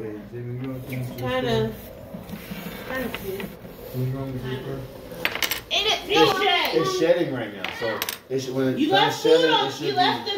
Kind of. Kind of cute. It's, it's shedding right now, so it's, when it's You left food shedding, on. it should You be. left